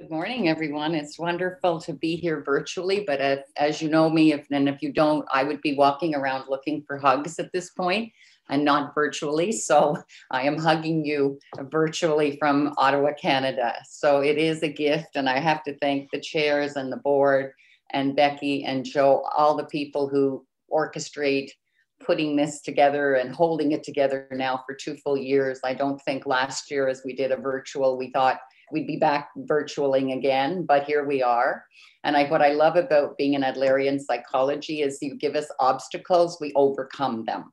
Good morning, everyone. It's wonderful to be here virtually, but as, as you know me, if, and if you don't, I would be walking around looking for hugs at this point and not virtually. So I am hugging you virtually from Ottawa, Canada. So it is a gift, and I have to thank the chairs and the board and Becky and Joe, all the people who orchestrate putting this together and holding it together now for two full years. I don't think last year, as we did a virtual, we thought we'd be back virtualing again, but here we are. And I, what I love about being an Adlerian psychology is you give us obstacles, we overcome them.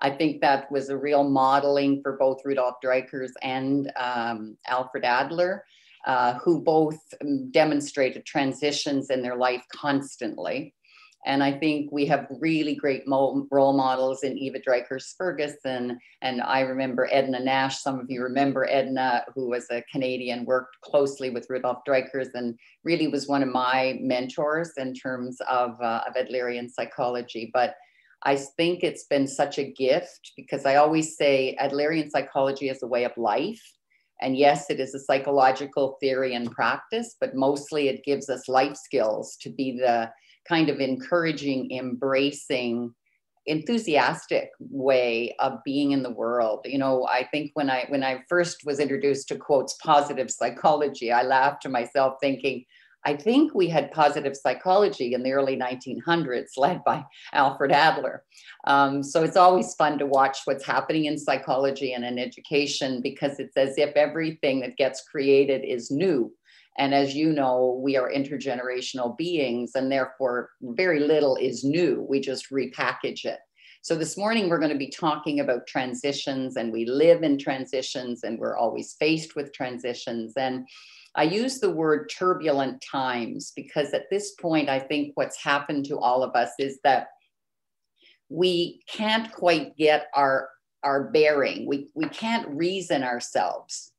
I think that was a real modeling for both Rudolf Dreikurs and um, Alfred Adler, uh, who both demonstrated transitions in their life constantly. And I think we have really great role models in Eva Dreikurs Ferguson. And I remember Edna Nash. Some of you remember Edna, who was a Canadian, worked closely with Rudolf Dreikurs and really was one of my mentors in terms of, uh, of Adlerian psychology. But I think it's been such a gift because I always say Adlerian psychology is a way of life. And yes, it is a psychological theory and practice, but mostly it gives us life skills to be the kind of encouraging, embracing, enthusiastic way of being in the world. You know, I think when I when I first was introduced to quotes positive psychology, I laughed to myself thinking, I think we had positive psychology in the early 1900s, led by Alfred Adler. Um, so it's always fun to watch what's happening in psychology and in education because it's as if everything that gets created is new. And as you know, we are intergenerational beings, and therefore, very little is new. We just repackage it. So, this morning, we're going to be talking about transitions, and we live in transitions, and we're always faced with transitions. And I use the word turbulent times because at this point, I think what's happened to all of us is that we can't quite get our, our bearing. We, we can't reason ourselves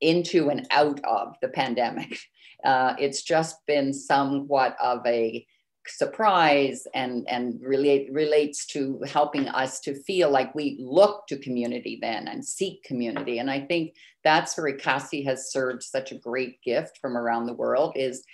into and out of the pandemic. Uh, it's just been somewhat of a surprise and and relate, relates to helping us to feel like we look to community then and seek community and i think that's where CASI has served such a great gift from around the world is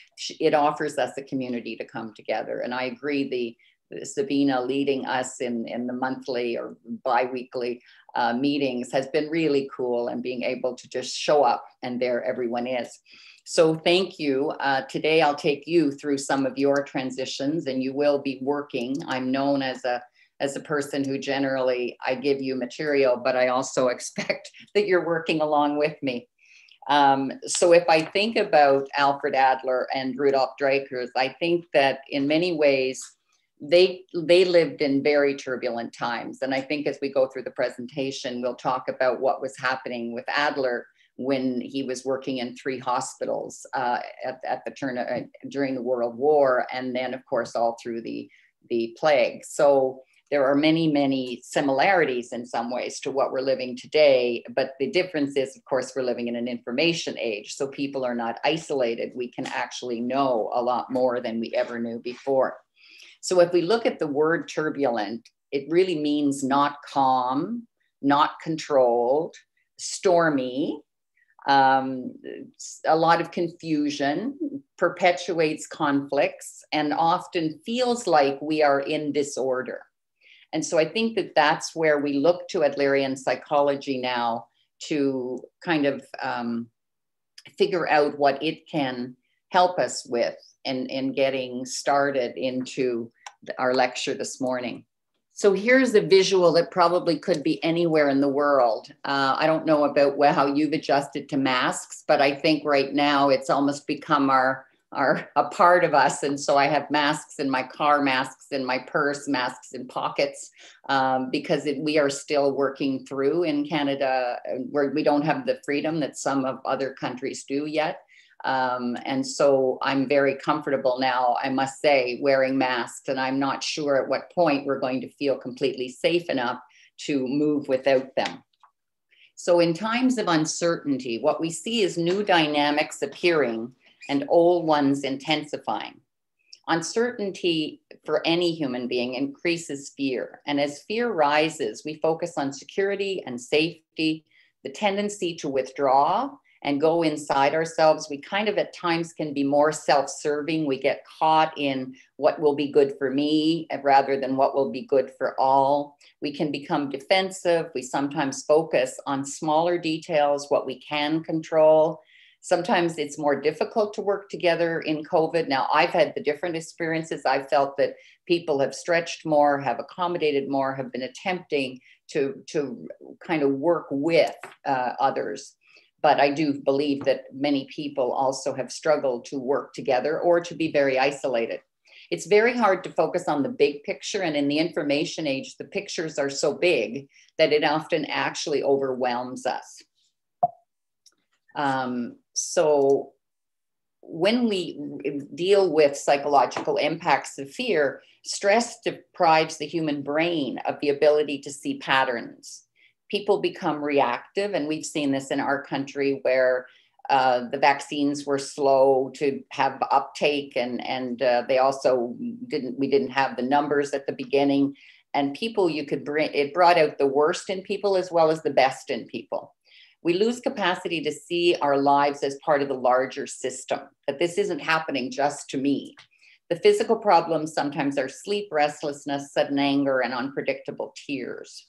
it offers us a community to come together and i agree the Sabina leading us in, in the monthly or biweekly uh, meetings has been really cool and being able to just show up and there everyone is. So thank you. Uh, today I'll take you through some of your transitions and you will be working. I'm known as a as a person who generally I give you material, but I also expect that you're working along with me. Um, so if I think about Alfred Adler and Rudolf Dreikurs, I think that in many ways they they lived in very turbulent times. And i think as we go through the presentation we'll talk about what was happening with adler when he was working in three hospitals uh, at, at the turn of, uh, during the world war and then of course all through the the plague. So there are many many similarities in some ways to what we're living today but the difference is of course we're living in an information age. So people are not isolated. We can actually know a lot more than we ever knew before so if we look at the word turbulent, it really means not calm, not controlled, stormy, um, a lot of confusion, perpetuates conflicts, and often feels like we are in disorder. And so I think that that's where we look to Adlerian psychology now to kind of um, figure out what it can help us with in, in getting started into our lecture this morning. So here's a visual that probably could be anywhere in the world. Uh, I don't know about how you've adjusted to masks, but I think right now it's almost become our are a part of us. And so I have masks in my car, masks in my purse, masks in pockets, um, because it, we are still working through in Canada uh, where we don't have the freedom that some of other countries do yet. Um, and so I'm very comfortable now, I must say, wearing masks. And I'm not sure at what point we're going to feel completely safe enough to move without them. So, in times of uncertainty, what we see is new dynamics appearing and old ones intensifying. Uncertainty for any human being increases fear. And as fear rises, we focus on security and safety, the tendency to withdraw and go inside ourselves, we kind of at times can be more self serving. We get caught in what will be good for me rather than what will be good for all. We can become defensive. We sometimes focus on smaller details, what we can control. Sometimes it's more difficult to work together in COVID. Now, I've had the different experiences. I felt that people have stretched more, have accommodated more, have been attempting to, to kind of work with uh, others but I do believe that many people also have struggled to work together or to be very isolated. It's very hard to focus on the big picture, and in the information age, the pictures are so big that it often actually overwhelms us. Um, so, when we deal with psychological impacts of fear, stress deprives the human brain of the ability to see patterns people become reactive. And we've seen this in our country where uh, the vaccines were slow to have uptake and, and uh, they also didn't, we didn't have the numbers at the beginning. And people, you could bring, it brought out the worst in people as well as the best in people. We lose capacity to see our lives as part of the larger system, that this isn't happening just to me. The physical problems sometimes are sleep, restlessness, sudden anger, and unpredictable tears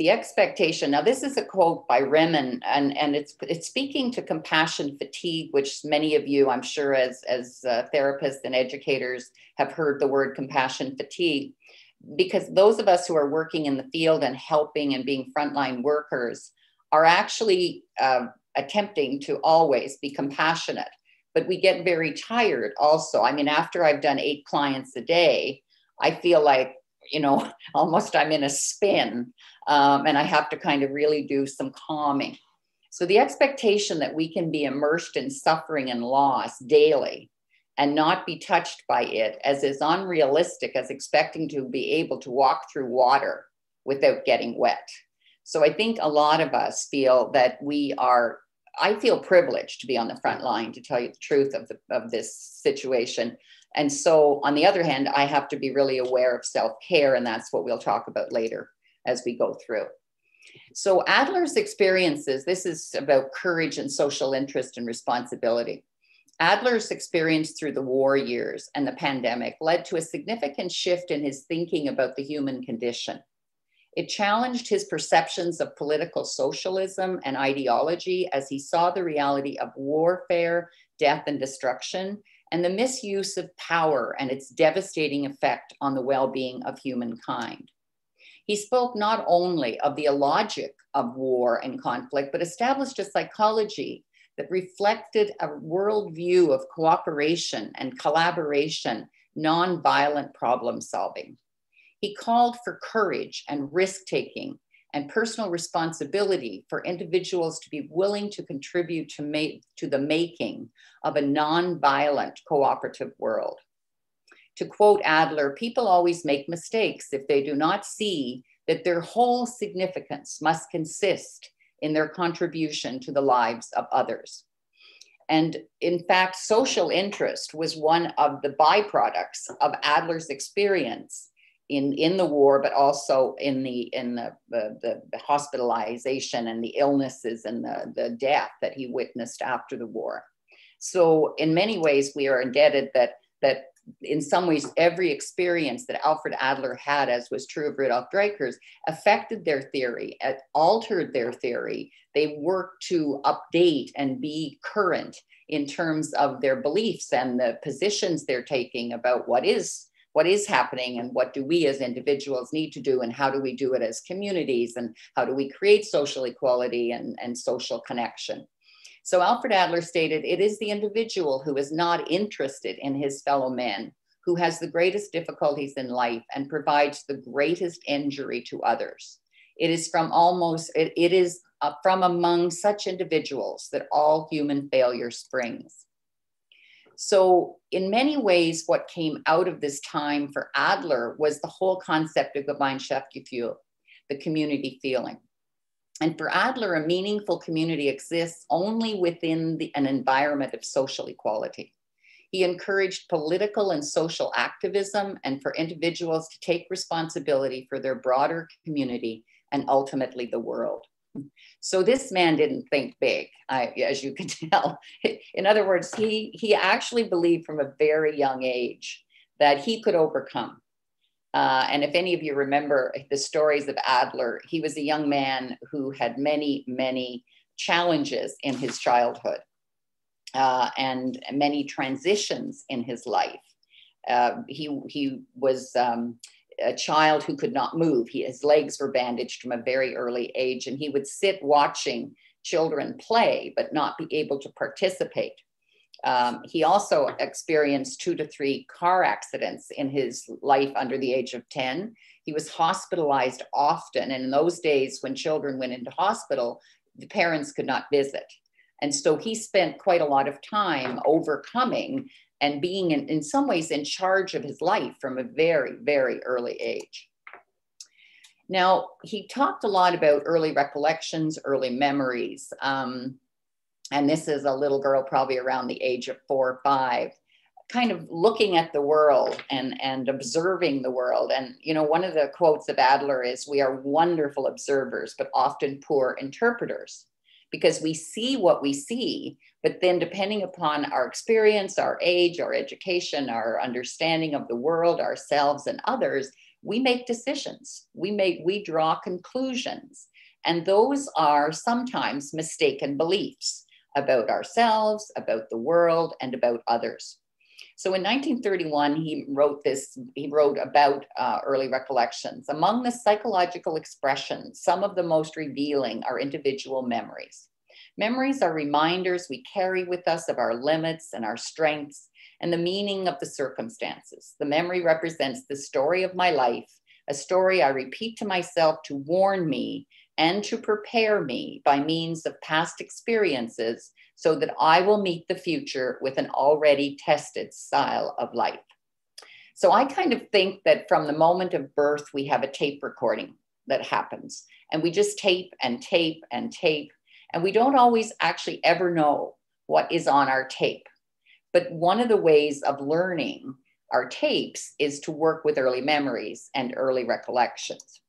the expectation now this is a quote by Remen and, and it's it's speaking to compassion fatigue which many of you i'm sure as as uh, therapists and educators have heard the word compassion fatigue because those of us who are working in the field and helping and being frontline workers are actually uh, attempting to always be compassionate but we get very tired also. I mean after i've done eight clients a day i feel like you know almost i'm in a spin um, and I have to kind of really do some calming. So the expectation that we can be immersed in suffering and loss daily and not be touched by it as is unrealistic as expecting to be able to walk through water without getting wet. So I think a lot of us feel that we are I feel privileged to be on the front line to tell you the truth of, the, of this situation. And so, on the other hand, I have to be really aware of self care, and that's what we'll talk about later as we go through. So, Adler's experiences this is about courage and social interest and responsibility. Adler's experience through the war years and the pandemic led to a significant shift in his thinking about the human condition. It challenged his perceptions of political socialism and ideology as he saw the reality of warfare, death, and destruction, and the misuse of power and its devastating effect on the well being of humankind. He spoke not only of the illogic of war and conflict, but established a psychology that reflected a worldview of cooperation and collaboration, nonviolent problem solving. He called for courage and risk taking and personal responsibility for individuals to be willing to contribute to, make, to the making of a nonviolent cooperative world. To quote Adler, people always make mistakes if they do not see that their whole significance must consist in their contribution to the lives of others. And in fact, social interest was one of the byproducts of Adler's experience in, in the war, but also in the in the, the, the hospitalization and the illnesses and the, the death that he witnessed after the war. So in many ways, we are indebted that that in some ways, every experience that Alfred Adler had, as was true of Rudolf Dreikurs, affected their theory, uh, altered their theory. They worked to update and be current in terms of their beliefs and the positions they're taking about what is what is happening and what do we as individuals need to do and how do we do it as communities and how do we create social equality and, and social connection so Alfred Adler stated, it is the individual who is not interested in his fellow men who has the greatest difficulties in life and provides the greatest injury to others. It is from almost, it, it is uh, from among such individuals that all human failure springs. So, in many ways, what came out of this time for Adler was the whole concept of Gemeinschaftsgefühl, the community feeling. And for Adler, a meaningful community exists only within the, an environment of social equality. He encouraged political and social activism and for individuals to take responsibility for their broader community and ultimately the world. So this man didn't think big, I, as you can tell. In other words, he, he actually believed from a very young age that he could overcome. Uh, and if any of you remember the stories of Adler, he was a young man who had many, many challenges in his childhood uh, and many transitions in his life. Uh, he, he was um, a child who could not move. He, his legs were bandaged from a very early age, and he would sit watching children play but not be able to participate. Um, he also experienced two to three car accidents in his life under the age of 10. He was hospitalized often. And in those days, when children went into hospital, the parents could not visit. And so he spent quite a lot of time overcoming and being in, in some ways in charge of his life from a very, very early age. Now, he talked a lot about early recollections, early memories. Um, and this is a little girl, probably around the age of four or five, kind of looking at the world and, and observing the world. And, you know, one of the quotes of Adler is We are wonderful observers, but often poor interpreters because we see what we see, but then depending upon our experience, our age, our education, our understanding of the world, ourselves, and others, we make decisions. We make we draw conclusions. And those are sometimes mistaken beliefs about ourselves, about the world, and about others. So in 1931, he wrote this, he wrote about uh, early recollections. Among the psychological expressions, some of the most revealing are individual memories. Memories are reminders we carry with us of our limits and our strengths and the meaning of the circumstances. The memory represents the story of my life, a story I repeat to myself to warn me and to prepare me by means of past experiences so that I will meet the future with an already tested style of life. So I kind of think that from the moment of birth, we have a tape recording that happens, and we just tape and tape and tape, and we don't always actually ever know what is on our tape. But one of the ways of learning our tapes is to work with early memories and early recollections.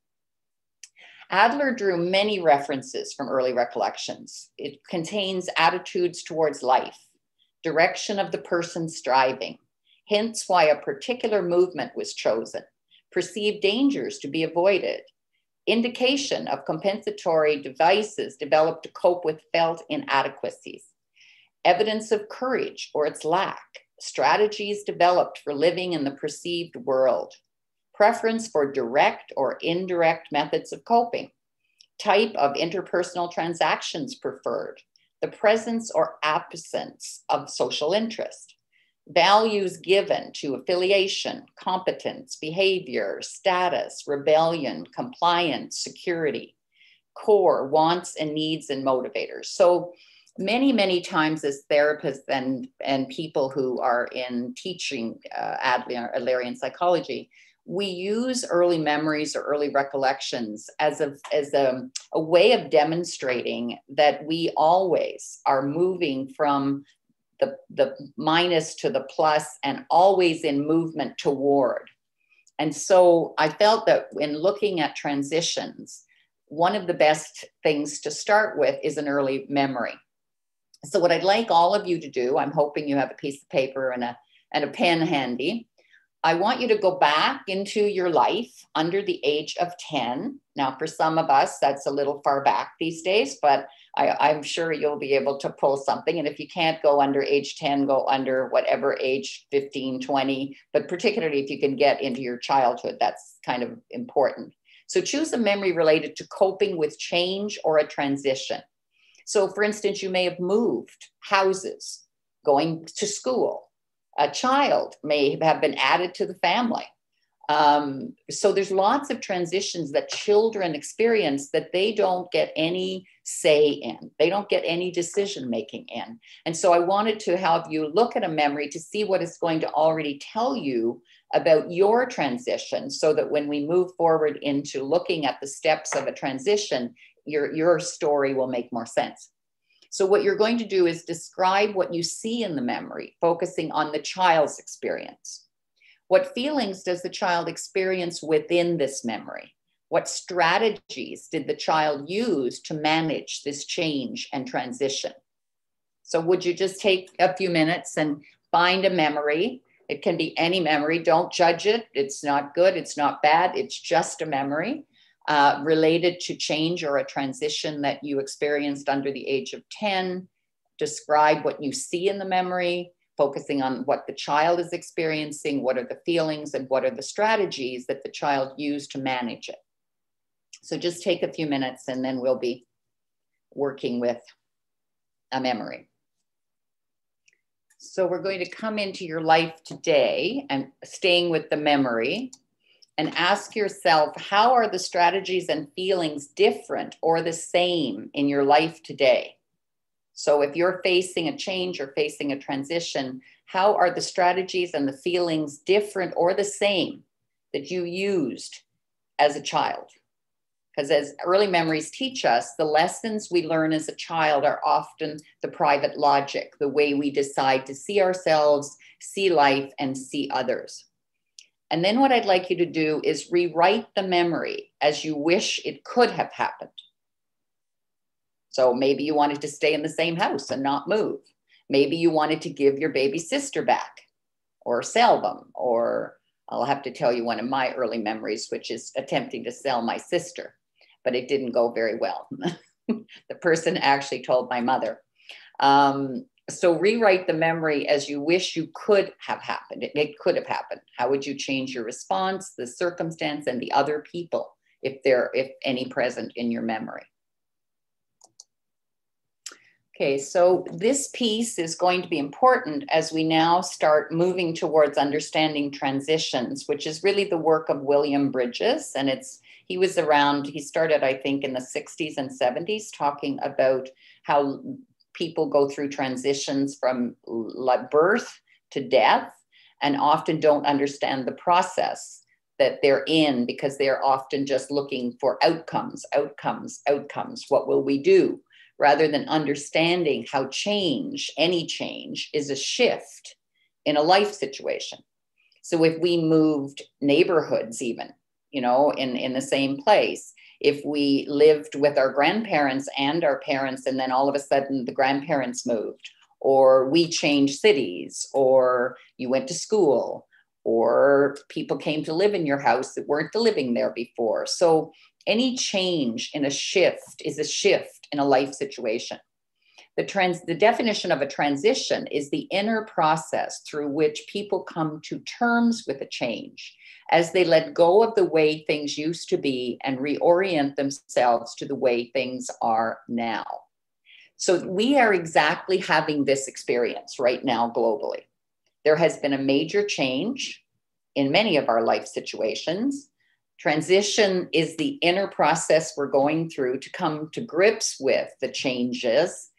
Adler drew many references from early recollections. It contains attitudes towards life, direction of the person striving, hints why a particular movement was chosen, perceived dangers to be avoided, indication of compensatory devices developed to cope with felt inadequacies, evidence of courage or its lack, strategies developed for living in the perceived world, preference for direct or indirect methods of coping, type of interpersonal transactions preferred, the presence or absence of social interest, values given to affiliation, competence, behavior, status, rebellion, compliance, security, core wants and needs and motivators. So many, many times as therapists and, and people who are in teaching uh, Adlerian psychology, we use early memories or early recollections as a as a, a way of demonstrating that we always are moving from the, the minus to the plus and always in movement toward. And so I felt that in looking at transitions, one of the best things to start with is an early memory. So, what I'd like all of you to do, I'm hoping you have a piece of paper and a, and a pen handy. I want you to go back into your life under the age of 10. Now, for some of us, that's a little far back these days, but I, am sure you'll be able to pull something. And if you can't go under age 10, go under whatever age 15, 20, but particularly if you can get into your childhood, that's kind of important. So choose a memory related to coping with change or a transition. So, for instance, you may have moved houses, going to school, a child may have been added to the family. Um, so there's lots of transitions that children experience that they don't get any say in. They don't get any decision making in. And so I wanted to have you look at a memory to see what it's going to already tell you about your transition so that when we move forward into looking at the steps of a transition, your, your story will make more sense. So, what you're going to do is describe what you see in the memory, focusing on the child's experience. What feelings does the child experience within this memory? What strategies did the child use to manage this change and transition? So, would you just take a few minutes and find a memory? It can be any memory. Don't judge it. It's not good. It's not bad. It's just a memory uh, related to change or a transition that you experienced under the age of 10. Describe what you see in the memory, focusing on what the child is experiencing, what are the feelings, and what are the strategies that the child used to manage it. So just take a few minutes and then we'll be working with a memory. So we're going to come into your life today and staying with the memory and ask yourself how are the strategies and feelings different or the same in your life today? So if you're facing a change or facing a transition, how are the strategies and the feelings different or the same that you used as a child? Because as early memories teach us, the lessons we learn as a child are often the private logic, the way we decide to see ourselves, see life, and see others. And then what I'd like you to do is rewrite the memory as you wish it could have happened. So maybe you wanted to stay in the same house and not move. Maybe you wanted to give your baby sister back or sell them. Or I'll have to tell you one of my early memories, which is attempting to sell my sister but it didn't go very well. the person actually told my mother. Um, so rewrite the memory as you wish you could have happened. It, it could have happened. How would you change your response, the circumstance, and the other people if there, if any present in your memory? Okay, so this piece is going to be important as we now start moving towards understanding transitions, which is really the work of William Bridges. And it's he was around, he started, I think, in the 60s and 70s, talking about how people go through transitions from birth to death and often don't understand the process that they're in because they're often just looking for outcomes, outcomes, outcomes. What will we do? Rather than understanding how change, any change, is a shift in a life situation. So if we moved neighborhoods, even, you know, in, in the same place. If we lived with our grandparents and our parents, and then all of a sudden the grandparents moved, or we changed cities, or you went to school, or people came to live in your house that weren't living there before. So any change in a shift is a shift in a life situation. The, trans, the definition of a transition is the inner process through which people come to terms with a change as they let go of the way things used to be and reorient themselves to the way things are now. So we are exactly having this experience right now globally. There has been a major change in many of our life situations. Transition is the inner process we're going through to come to grips with the changes.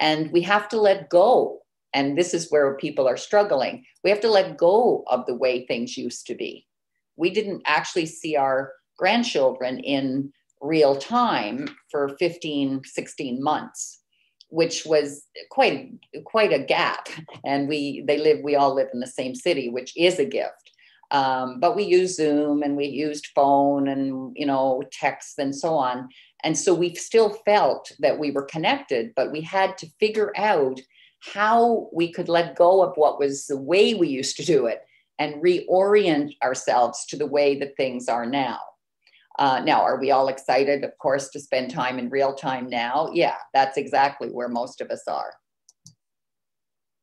And we have to let go. And this is where people are struggling. We have to let go of the way things used to be we didn't actually see our grandchildren in real time for 15 16 months which was quite quite a gap and we they live we all live in the same city which is a gift um, but we used zoom and we used phone and you know texts and so on and so we still felt that we were connected but we had to figure out how we could let go of what was the way we used to do it and reorient ourselves to the way that things are now. Uh, now, are we all excited, of course, to spend time in real time now? Yeah, that's exactly where most of us are.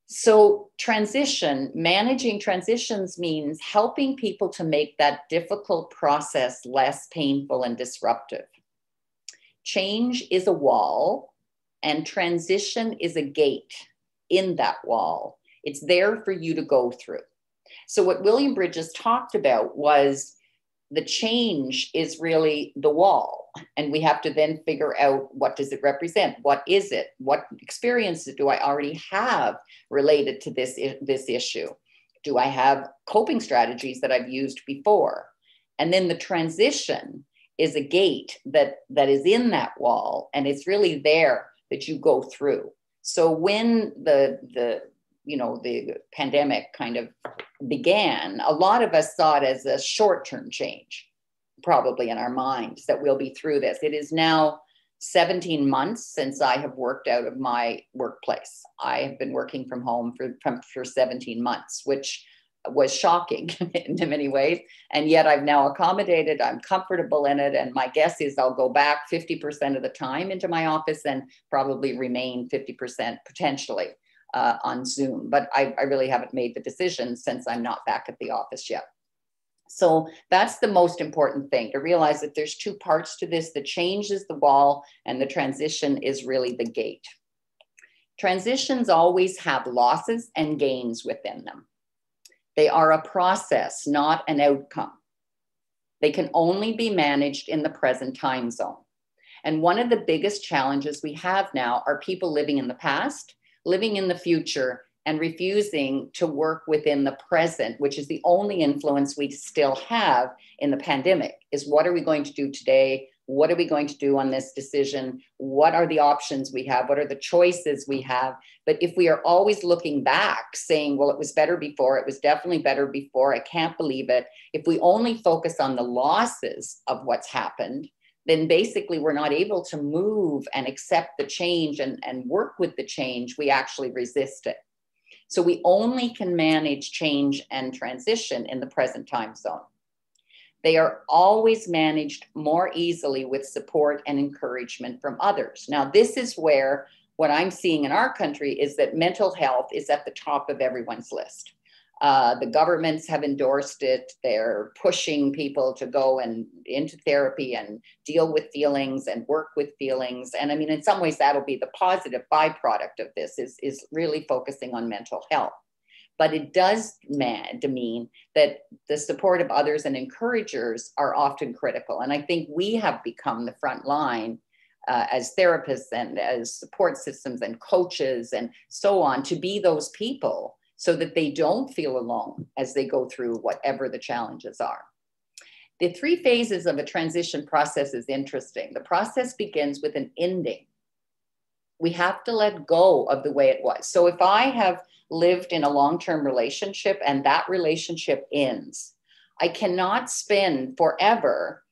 So, transition, managing transitions means helping people to make that difficult process less painful and disruptive. Change is a wall, and transition is a gate in that wall. It's there for you to go through. So, what William Bridges talked about was the change is really the wall and we have to then figure out what does it represent what is it what experiences do i already have related to this this issue do i have coping strategies that i've used before and then the transition is a gate that that is in that wall and it's really there that you go through so when the the you know the pandemic kind of began a lot of us saw it as a short-term change probably in our minds that we'll be through this. It is now 17 months since I have worked out of my workplace. I have been working from home for, for 17 months, which was shocking in many ways. And yet I've now accommodated, I'm comfortable in it. And my guess is I'll go back 50% of the time into my office and probably remain 50% potentially uh, on Zoom. But I, I really haven't made the decision since I'm not back at the office yet. So that's the most important thing to realize that there's two parts to this the change is the wall, and the transition is really the gate. Transitions always have losses and gains within them. They are a process, not an outcome. They can only be managed in the present time zone. And one of the biggest challenges we have now are people living in the past, living in the future, and refusing to work within the present, which is the only influence we still have in the pandemic, is what are we going to do today? What are we going to do on this decision? What are the options we have? What are the choices we have? But if we are always looking back, saying, well, it was better before, it was definitely better before, I can't believe it. If we only focus on the losses of what's happened, then basically we're not able to move and accept the change and, and work with the change. We actually resist it. So we only can manage change and transition in the present time zone. They are always managed more easily with support and encouragement from others. Now, this is where what I'm seeing in our country is that mental health is at the top of everyone's list. Uh, the governments have endorsed it. They're pushing people to go and into therapy and deal with feelings and work with feelings. And I mean, in some ways, that'll be the positive byproduct of this is, is really focusing on mental health. But it does mean that the support of others and encouragers are often critical. And I think we have become the front line uh, as therapists and as support systems and coaches and so on to be those people so that they don't feel alone as they go through whatever the challenges are. The three phases of a transition process is interesting. The process begins with an ending. We have to let go of the way it was. So if I have lived in a long term relationship and that relationship ends, I cannot spend forever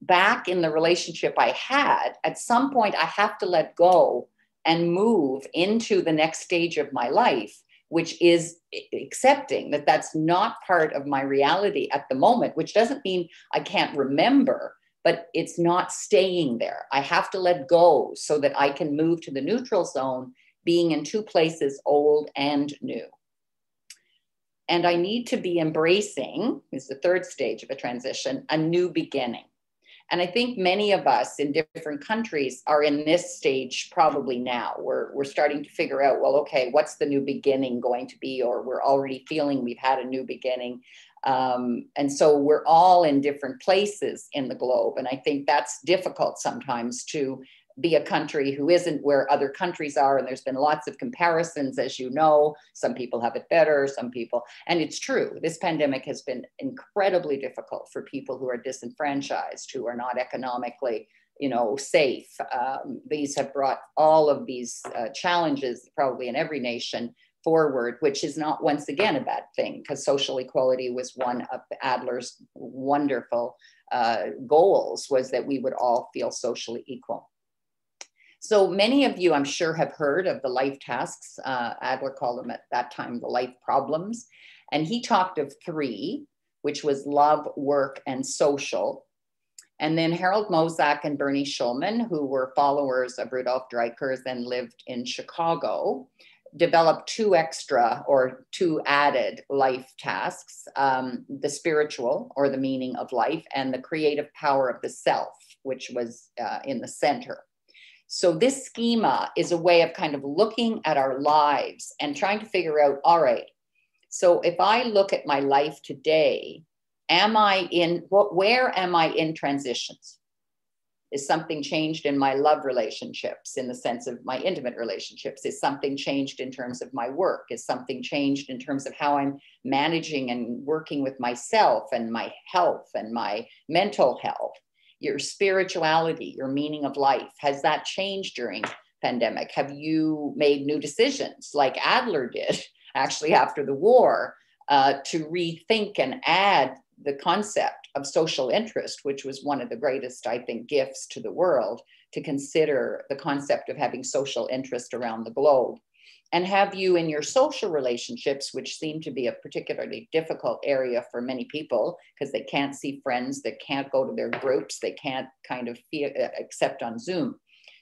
back in the relationship I had. At some point, I have to let go and move into the next stage of my life which is accepting that that's not part of my reality at the moment, which doesn't mean I can't remember, but it's not staying there. I have to let go so that I can move to the neutral zone, being in two places, old and new. And I need to be embracing, is the third stage of a transition, a new beginning. And I think many of us in different countries are in this stage probably now. We're, we're starting to figure out, well, okay, what's the new beginning going to be? Or we're already feeling we've had a new beginning. Um, and so we're all in different places in the globe. And I think that's difficult sometimes to be a country who isn't where other countries are. And there's been lots of comparisons, as you know. Some people have it better, some people, and it's true. This pandemic has been incredibly difficult for people who are disenfranchised, who are not economically you know safe um, these have brought all of these uh, challenges probably in every nation forward which is not once again a bad thing because social equality was one of adler's wonderful uh, goals was that we would all feel socially equal so many of you, I'm sure, have heard of the life tasks. Uh, Adler called them at that time the life problems. And he talked of three, which was love, work, and social. And then Harold Mosak and Bernie Shulman, who were followers of Rudolf Dreikurs and lived in Chicago, developed two extra or two added life tasks um, the spiritual or the meaning of life, and the creative power of the self, which was uh, in the center. So, this schema is a way of kind of looking at our lives and trying to figure out all right, so if I look at my life today, am I in what, where am I in transitions? Is something changed in my love relationships in the sense of my intimate relationships? Is something changed in terms of my work? Is something changed in terms of how I'm managing and working with myself and my health and my mental health? Your spirituality, your meaning of life? Has that changed during pandemic? Have you made new decisions like Adler did actually after the war uh, to rethink and add the concept of social interest, which was one of the greatest, I think, gifts to the world, to consider the concept of having social interest around the globe. And have you in your social relationships, which seem to be a particularly difficult area for many people because they can't see friends, they can't go to their groups, they can't kind of feel, uh, accept on Zoom.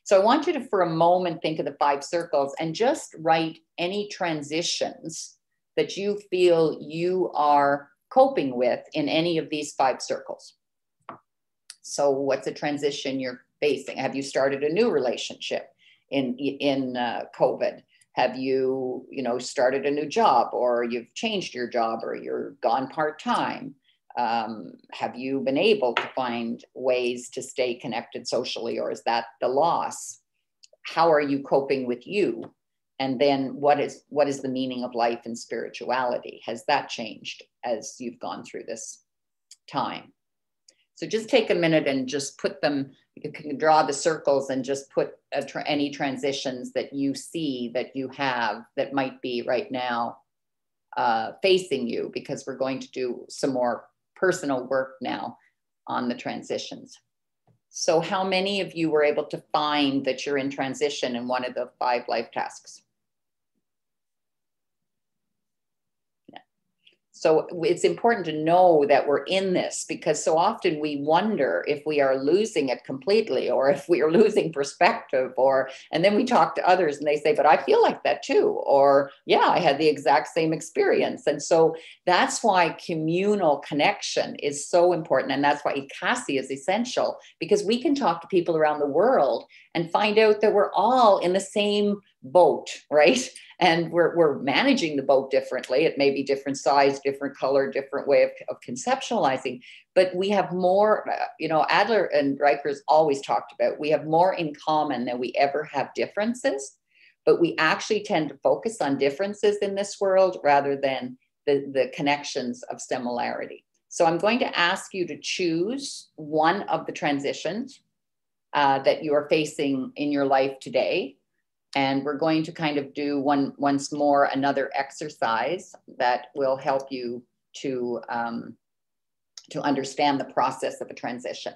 So I want you to, for a moment, think of the five circles and just write any transitions that you feel you are coping with in any of these five circles. So, what's a transition you're facing? Have you started a new relationship in in uh, COVID? Have you, you know, started a new job, or you've changed your job, or you're gone part time? Um, have you been able to find ways to stay connected socially, or is that the loss? How are you coping with you? and then what is what is the meaning of life and spirituality has that changed as you've gone through this time so just take a minute and just put them you can draw the circles and just put tra- any transitions that you see that you have that might be right now uh, facing you because we're going to do some more personal work now on the transitions. So how many of you were able to find that you're in transition in one of the five life tasks So it's important to know that we're in this because so often we wonder if we are losing it completely or if we are losing perspective or and then we talk to others and they say but I feel like that too or yeah I had the exact same experience. And so that's why communal connection is so important and that's why ICASSI is essential because we can talk to people around the world and find out that we're all in the same boat, right? And we're, we're managing the boat differently. It may be different size, different color, different way of, of conceptualizing, but we have more, uh, you know, Adler and Dreikurs always talked about we have more in common than we ever have differences, but we actually tend to focus on differences in this world rather than the, the connections of similarity. So I'm going to ask you to choose one of the transitions uh, that you are facing in your life today. And we're going to kind of do one once more another exercise that will help you to, um, to understand the process of a transition.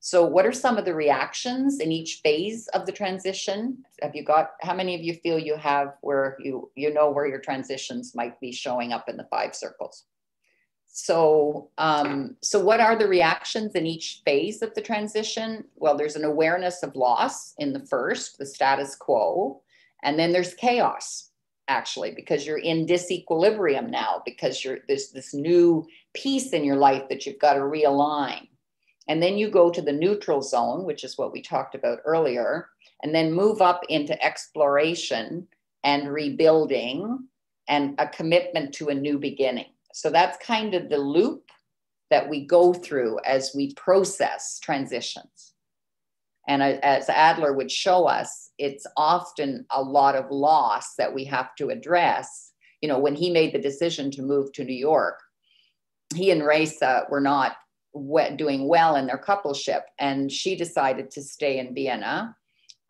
So what are some of the reactions in each phase of the transition? Have you got, how many of you feel you have where you, you know where your transitions might be showing up in the five circles? So, um, so what are the reactions in each phase of the transition? Well, there's an awareness of loss in the first, the status quo, and then there's chaos actually because you're in disequilibrium now because you're there's this new piece in your life that you've got to realign. And then you go to the neutral zone, which is what we talked about earlier, and then move up into exploration and rebuilding and a commitment to a new beginning. So that's kind of the loop that we go through as we process transitions. And as Adler would show us, it's often a lot of loss that we have to address. You know, when he made the decision to move to New York, he and Raissa were not doing well in their coupleship, and she decided to stay in Vienna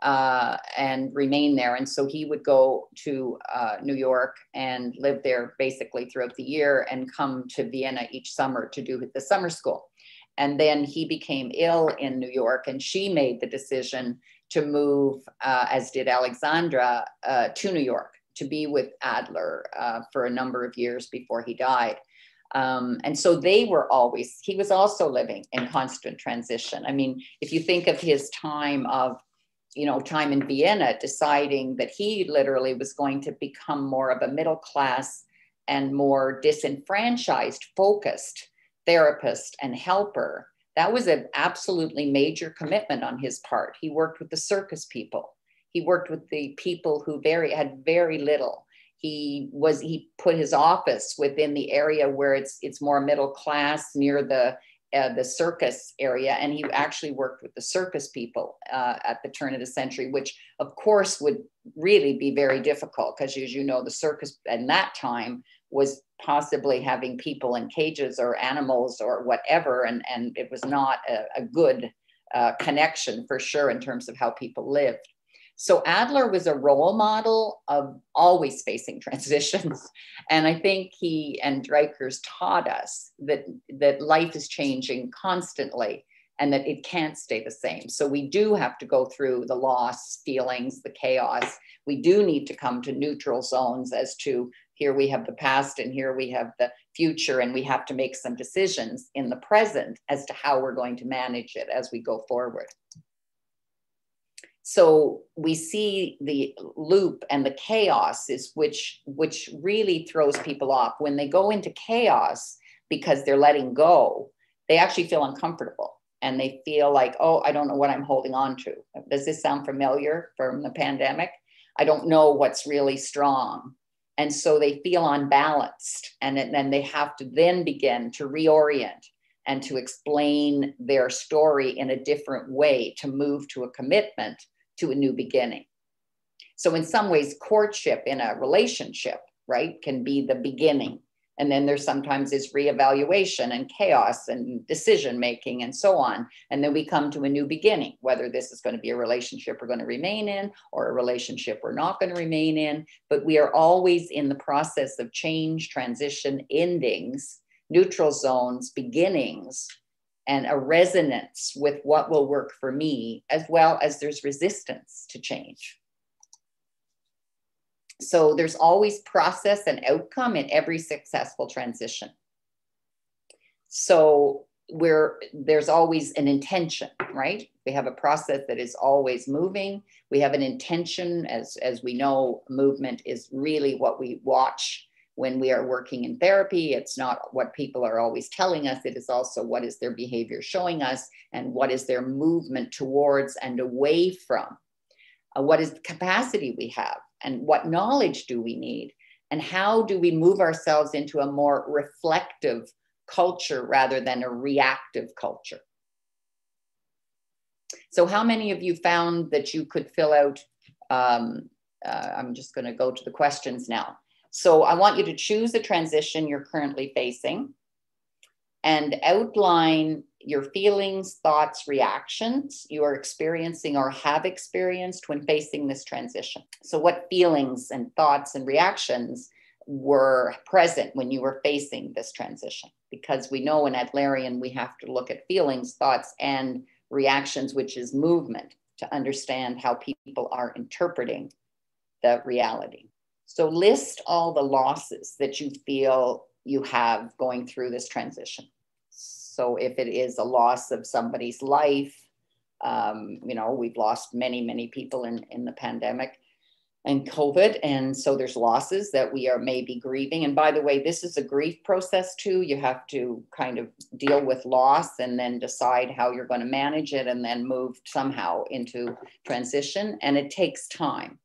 uh, and remain there. And so he would go to uh, New York and live there basically throughout the year and come to Vienna each summer to do the summer school. And then he became ill in New York, and she made the decision to move, uh, as did Alexandra, uh, to New York to be with Adler uh, for a number of years before he died. Um, and so they were always, he was also living in constant transition. I mean, if you think of his time of you know, time in Vienna, deciding that he literally was going to become more of a middle class and more disenfranchised, focused therapist and helper. That was an absolutely major commitment on his part. He worked with the circus people. He worked with the people who very had very little. He was he put his office within the area where it's it's more middle class near the uh, the circus area, and he actually worked with the circus people uh, at the turn of the century, which of course would really be very difficult because, as you know, the circus in that time was possibly having people in cages or animals or whatever, and, and it was not a, a good uh, connection for sure in terms of how people lived. So Adler was a role model of always facing transitions. And I think he and Dreikurs taught us that, that life is changing constantly and that it can't stay the same. So we do have to go through the loss feelings, the chaos. We do need to come to neutral zones as to here we have the past and here we have the future, and we have to make some decisions in the present as to how we're going to manage it as we go forward. So we see the loop and the chaos is which which really throws people off when they go into chaos because they're letting go. They actually feel uncomfortable and they feel like, oh, I don't know what I'm holding on to. Does this sound familiar from the pandemic? I don't know what's really strong. And so they feel unbalanced. And then they have to then begin to reorient and to explain their story in a different way to move to a commitment to a new beginning. So, in some ways, courtship in a relationship, right, can be the beginning. And then there's sometimes is reevaluation and chaos and decision making and so on. And then we come to a new beginning whether this is going to be a relationship we're going to remain in or a relationship we're not going to remain in. But we are always in the process of change transition endings neutral zones beginnings and a resonance with what will work for me as well as there's resistance to change so there's always process and outcome in every successful transition. So where there's always an intention, right? We have a process that is always moving. We have an intention, as, as we know, movement is really what we watch when we are working in therapy. It's not what people are always telling us, it is also what is their behavior showing us and what is their movement towards and away from. Uh, what is the capacity we have? and what knowledge do we need and how do we move ourselves into a more reflective culture rather than a reactive culture so how many of you found that you could fill out um, uh, i'm just going to go to the questions now so i want you to choose the transition you're currently facing and outline your feelings, thoughts, reactions you are experiencing or have experienced when facing this transition. So, what feelings and thoughts and reactions were present when you were facing this transition? Because we know in Adlerian we have to look at feelings, thoughts, and reactions, which is movement, to understand how people are interpreting the reality. So, list all the losses that you feel you have going through this transition. So if it is a loss of somebody's life, um, you know, we've lost many, many people in, in the pandemic and COVID. And so there's losses that we are maybe grieving. And by the way, this is a grief process too. You have to kind of deal with loss and then decide how you're going to manage it and then move somehow into transition. And it takes time.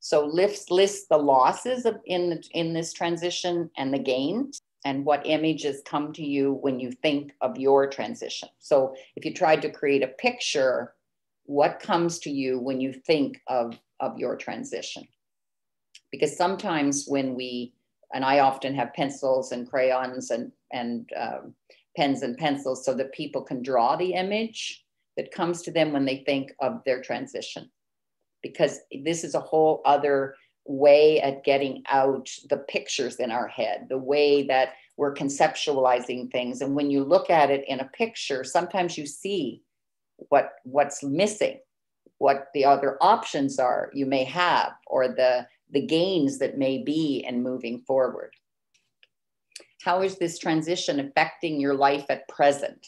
So list lists the losses of in in this transition and the gains and what images come to you when you think of your transition. So if you tried to create a picture, what comes to you when you think of, of your transition? Because sometimes when we, and I often have pencils and crayons and, and um, pens and pencils so that people can draw the image that comes to them when they think of their transition. Because this is a whole other way at getting out the pictures in our head, the way that we're conceptualizing things. And when you look at it in a picture, sometimes you see what what's missing, what the other options are you may have, or the the gains that may be in moving forward. How is this transition affecting your life at present?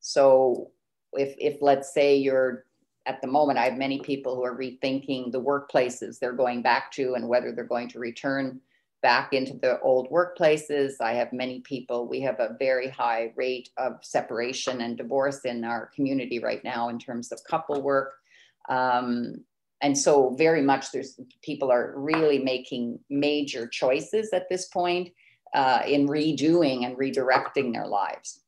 So if if let's say you're at the moment, I have many people who are rethinking the workplaces they're going back to and whether they're going to return back into the old workplaces. I have many people, we have a very high rate of separation and divorce in our community right now in terms of couple work. Um, and so very much there's people are really making major choices at this point uh, in redoing and redirecting their lives.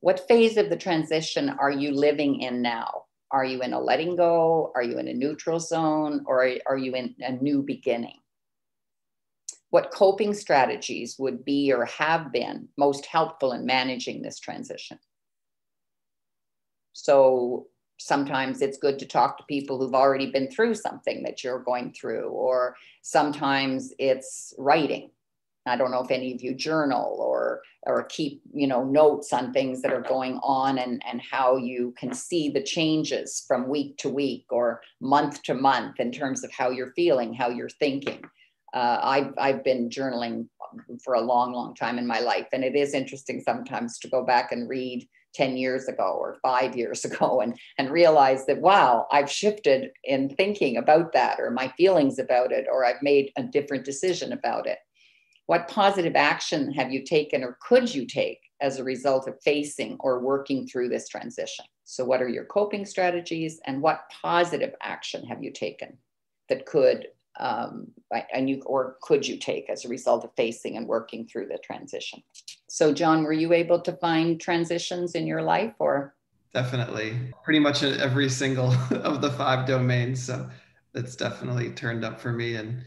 What phase of the transition are you living in now? Are you in a letting go? Are you in a neutral zone? Or are you in a new beginning? What coping strategies would be or have been most helpful in managing this transition? So, sometimes it's good to talk to people who've already been through something that you're going through, or sometimes it's writing. I don't know if any of you journal or or keep you know notes on things that are going on and and how you can see the changes from week to week or month to month in terms of how you're feeling, how you're thinking. Uh, I've I've been journaling for a long, long time in my life, and it is interesting sometimes to go back and read 10 years ago or five years ago and, and realize that, wow, I've shifted in thinking about that or my feelings about it, or I've made a different decision about it. What positive action have you taken or could you take as a result of facing or working through this transition? So, what are your coping strategies and what positive action have you taken that could um, and you or could you take as a result of facing and working through the transition? So john were you able to find transitions in your life or? Definitely. Pretty much in every single of the five domains so it's definitely turned up for me and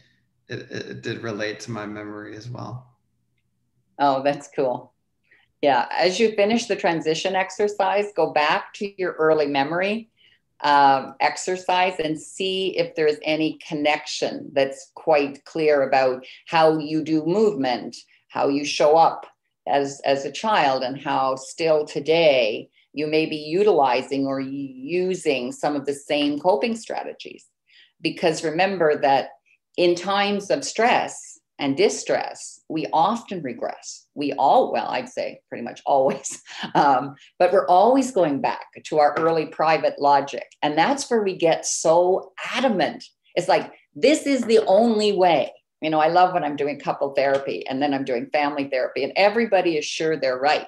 it, it did relate to my memory as well oh that's cool yeah as you finish the transition exercise go back to your early memory um, exercise and see if there's any connection that's quite clear about how you do movement, how you show up as, as a child, and how still today you may be utilizing or using some of the same coping strategies. Because remember that in times of stress, and distress, we often regress. We all, well, I'd say pretty much always, um, but we're always going back to our early private logic. And that's where we get so adamant. It's like, this is the only way. You know, I love when I'm doing couple therapy and then I'm doing family therapy, and everybody is sure they're right.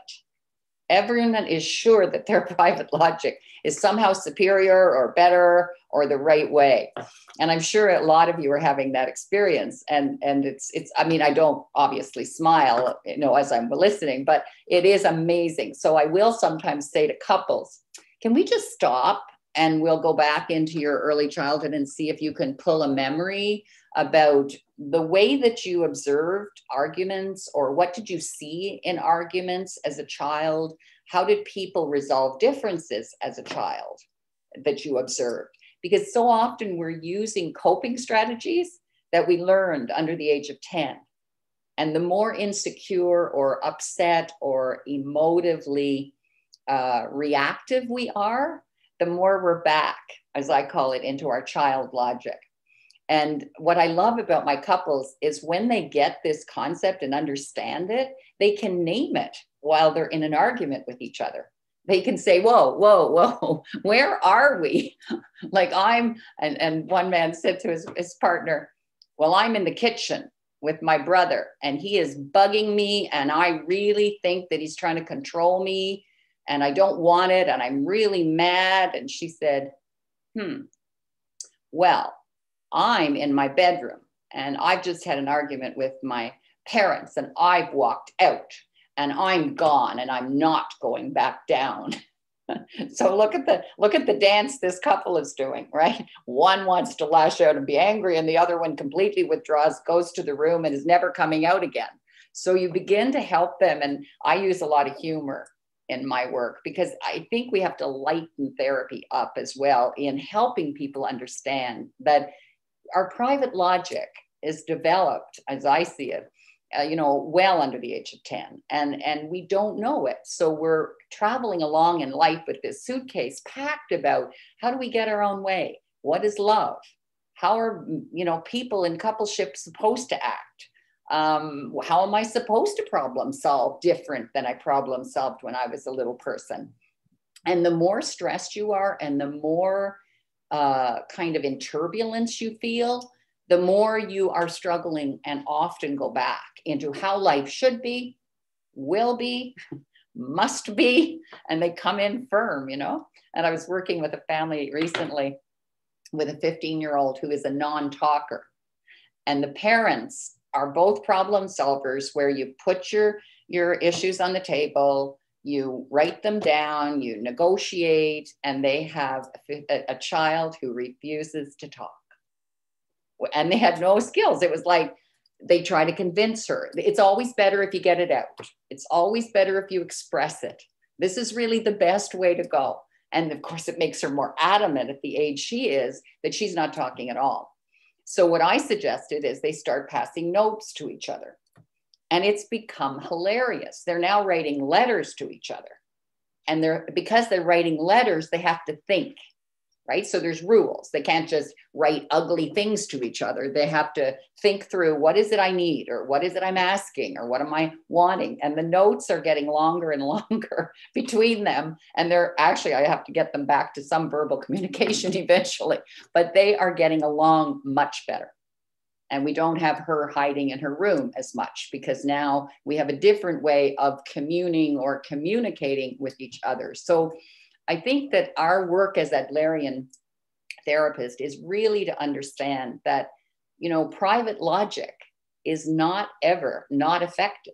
Everyone is sure that their private logic is somehow superior or better or the right way. And I'm sure a lot of you are having that experience. And and it's it's I mean, I don't obviously smile, you know, as I'm listening, but it is amazing. So I will sometimes say to couples, can we just stop and we'll go back into your early childhood and see if you can pull a memory about the way that you observed arguments or what did you see in arguments as a child? How did people resolve differences as a child that you observed? Because so often we're using coping strategies that we learned under the age of 10 and the more insecure or upset or emotively uh, reactive we are the more we're back, as I call it, into our child logic. And what I love about my couples is when they get this concept and understand it, they can name it while they're in an argument with each other. They can say, Whoa, whoa, whoa, where are we? like I'm, and, and one man said to his, his partner, Well, I'm in the kitchen with my brother and he is bugging me. And I really think that he's trying to control me and I don't want it and I'm really mad. And she said, Hmm, well, I'm in my bedroom and I've just had an argument with my parents and I've walked out and I'm gone and I'm not going back down. so look at the look at the dance this couple is doing right one wants to lash out and be angry and the other one completely withdraws goes to the room and is never coming out again so you begin to help them and i use a lot of humor in my work because I think we have to lighten therapy up as well in helping people understand that our private logic is developed, as I see it, uh, you know, well under the age of 10, and, and we don't know it. So we're traveling along in life with this suitcase packed about how do we get our own way? What is love? How are, you know, people in coupleship supposed to act? um, how am I supposed to problem solve different than I problem solved when I was a little person? And the more stressed you are, and the more uh, kind of in turbulence you feel, the more you are struggling and often go back into how life should be, will be, must be, and they come in firm, you know. And I was working with a family recently with a 15 year old who is a non talker. And the parents are both problem solvers where you put your your issues on the table you write them down you negotiate and they have a, a, child who refuses to talk. And they had no skills. It was like they try to convince her. It's always better if you get it out. It's always better if you express it. This is really the best way to go. And of course, it makes her more adamant at the age she is that she's not talking at all. So, what I suggested is they start passing notes to each other. And it's become hilarious. They're now writing letters to each other. And they're because they're writing letters, they have to think right? So there's rules. They can't just write ugly things to each other. They have to think through what is it I need or what is it I'm asking or what am I wanting? And the notes are getting longer and longer between them. And they're actually, I have to get them back to some verbal communication eventually, but they are getting along much better. And we don't have her hiding in her room as much because now we have a different way of communing or communicating with each other. So I think that our work as Adlerian therapist is really to understand that, you know, private logic is not ever not affected.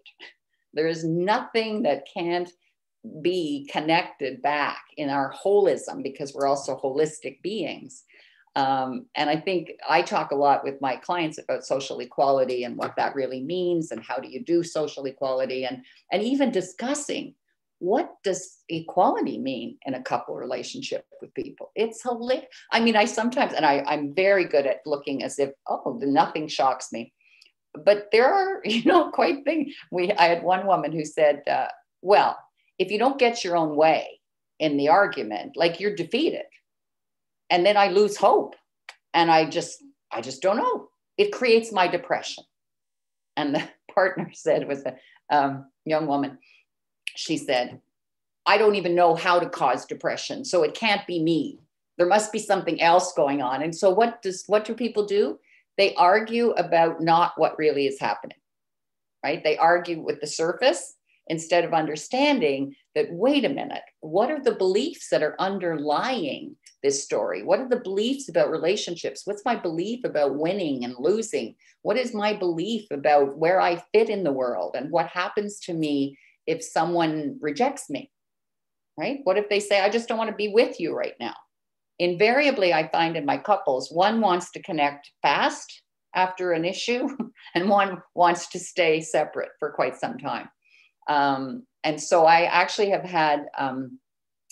There is nothing that can't be connected back in our holism because we're also holistic beings. Um, and I think I talk a lot with my clients about social equality and what that really means and how do you do social equality and, and even discussing what does equality mean in a couple relationship with people? It's hilarious. I mean, I sometimes, and I, I'm very good at looking as if, oh, nothing shocks me. But there are, you know, quite things. We, I had one woman who said, uh, well, if you don't get your own way in the argument, like you're defeated. And then I lose hope. And I just, I just don't know. It creates my depression. And the partner said was a um, young woman, she said, I don't even know how to cause depression. So it can't be me. There must be something else going on. And so what does what do people do? They argue about not what really is happening. Right? They argue with the surface instead of understanding that wait a minute, what are the beliefs that are underlying this story? What are the beliefs about relationships? What's my belief about winning and losing? What is my belief about where I fit in the world and what happens to me if someone rejects me, right? What if they say, I just don't want to be with you right now? Invariably, I find in my couples, one wants to connect fast after an issue, and one wants to stay separate for quite some time. Um, and so I actually have had, um,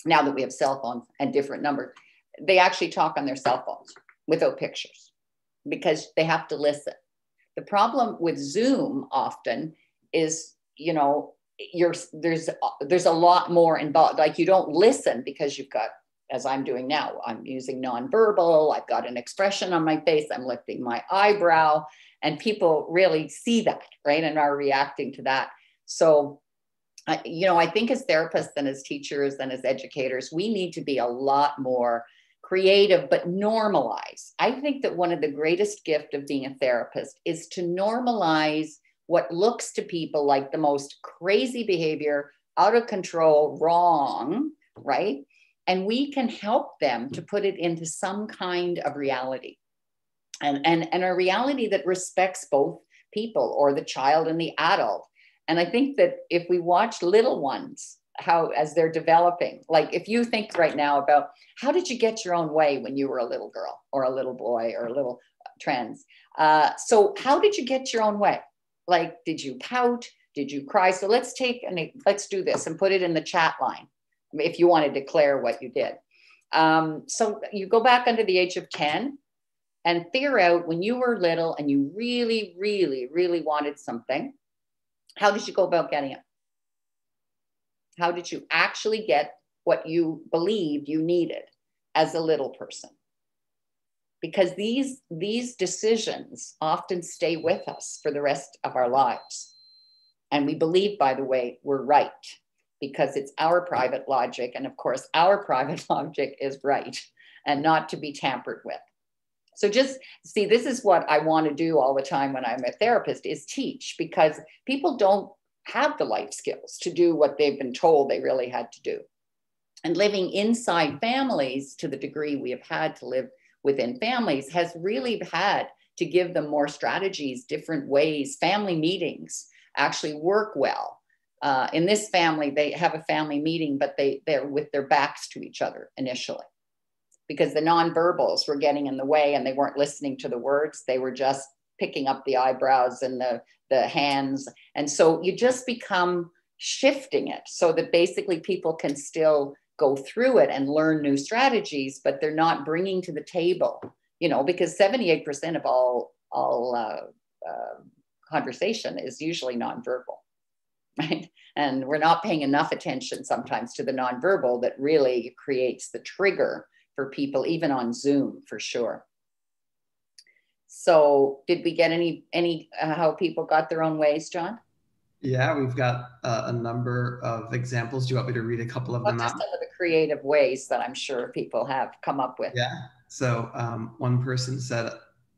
now that we have cell phones and different numbers, they actually talk on their cell phones without pictures because they have to listen. The problem with Zoom often is, you know, you're there's there's a lot more involved like you don't listen because you've got as i'm doing now i'm using nonverbal i've got an expression on my face i'm lifting my eyebrow and people really see that right and are reacting to that so uh, you know i think as therapists and as teachers and as educators we need to be a lot more creative but normalize i think that one of the greatest gift of being a therapist is to normalize what looks to people like the most crazy behavior, out of control, wrong, right? And we can help them to put it into some kind of reality and, and, and a reality that respects both people or the child and the adult. And I think that if we watch little ones, how as they're developing, like if you think right now about how did you get your own way when you were a little girl or a little boy or a little trans? Uh, so, how did you get your own way? like did you pout did you cry so let's take and let's do this and put it in the chat line if you want to declare what you did um, so you go back under the age of 10 and figure out when you were little and you really really really wanted something how did you go about getting it? How did you actually get what you believed you needed as a little person? Because these these decisions often stay with us for the rest of our lives. And we believe by the way we're right because it's our private logic and of course our private logic is right and not to be tampered with so just see this is what i want to do all the time when i'm a therapist is teach because people don't have the life skills to do what they've been told they really had to do and living inside families to the degree we have had to live within families has really had to give them more strategies, different ways. Family meetings actually work well. Uh, in this family, they have a family meeting, but they, they're with their backs to each other initially because the nonverbals were getting in the way and they weren't listening to the words. They were just picking up the eyebrows and the, the hands. And so you just become shifting it so that basically people can still go through it and learn new strategies, but they're not bringing to the table, you know, because 78% of all, all uh, uh, conversation is usually nonverbal, right? And we're not paying enough attention sometimes to the nonverbal that really creates the trigger for people, even on Zoom for sure. So, did we get any any uh, how people got their own ways, John? Yeah, we've got uh, a number of examples. Do you want me to read a couple of them out? Some of the creative ways that I'm sure people have come up with. Yeah. So um, one person said,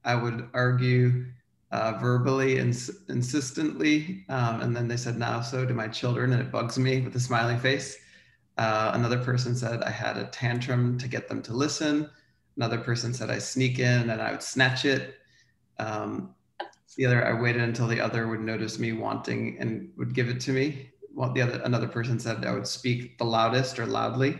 I would argue uh, verbally and ins- insistently. Um, and then they said, now so do my children, and it bugs me with a smiley face. Uh, another person said, I had a tantrum to get them to listen. Another person said, I sneak in and I would snatch it. Um, the other, I waited until the other would notice me wanting and would give it to me. Well, the other, another person said I would speak the loudest or loudly.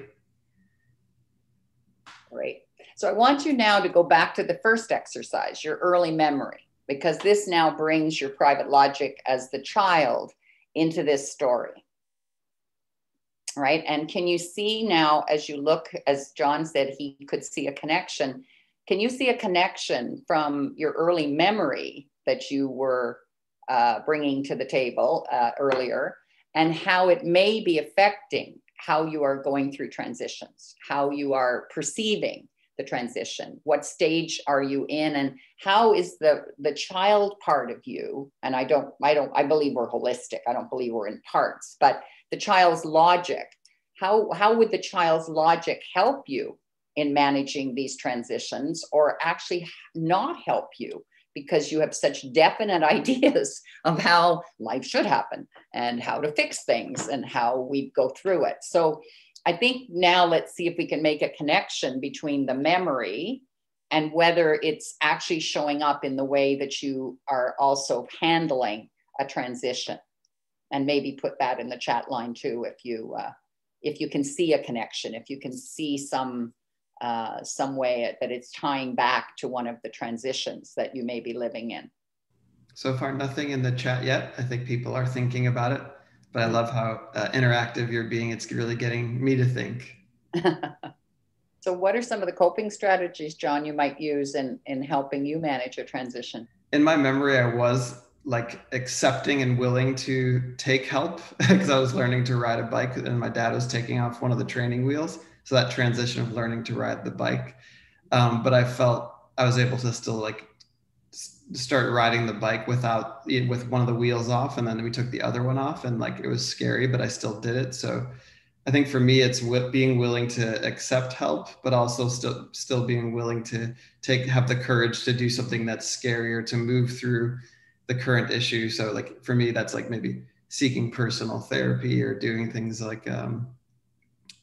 Great. So I want you now to go back to the first exercise, your early memory, because this now brings your private logic as the child into this story. Right. And can you see now, as you look, as John said, he could see a connection. Can you see a connection from your early memory that you were uh, bringing to the table uh, earlier and how it may be affecting how you are going through transitions, how you are perceiving the transition, what stage are you in, and how is the the child part of you? And I don't, I don't, I believe we're holistic. I don't believe we're in parts, but the child's logic. How how would the child's logic help you in managing these transitions, or actually not help you? because you have such definite ideas of how life should happen and how to fix things and how we go through it. So I think now let's see if we can make a connection between the memory and whether it's actually showing up in the way that you are also handling a transition and maybe put that in the chat line too if you uh, if you can see a connection if you can see some uh, some way that it's tying back to one of the transitions that you may be living in. So far, nothing in the chat yet. I think people are thinking about it, but I love how uh, interactive you're being. It's really getting me to think. so, what are some of the coping strategies, John, you might use in, in helping you manage a transition? In my memory, I was like accepting and willing to take help because I was learning to ride a bike and my dad was taking off one of the training wheels. So that transition of learning to ride the bike um, but i felt i was able to still like start riding the bike without with one of the wheels off and then we took the other one off and like it was scary but i still did it. So i think for me it's being willing to accept help but also still still being willing to take have the courage to do something that's scary or to move through the current issue so like for me that's like maybe seeking personal therapy or doing things like um,